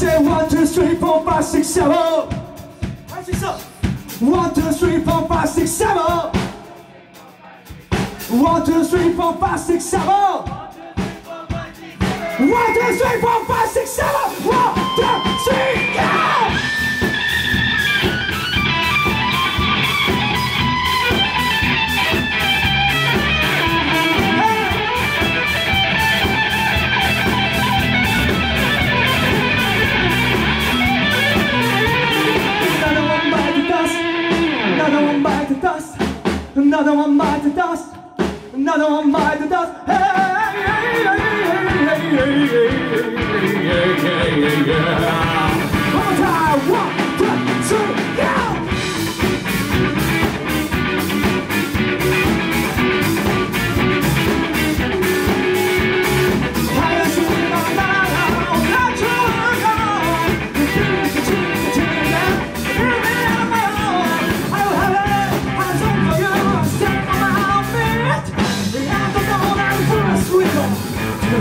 say one, two, three, four, five, six, seven. Five, six, seven. One, two, three, four, five, six, seven. One, two, three, four, five, six, seven. One, two, three, four, five, six, seven. One, two, three, four, five, six, seven. The dust. Another one bite the dust. Another one bite the dust. Hey, hey, hey, hey, hey, hey, hey, hey, hey, hey, hey, hey.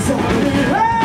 Something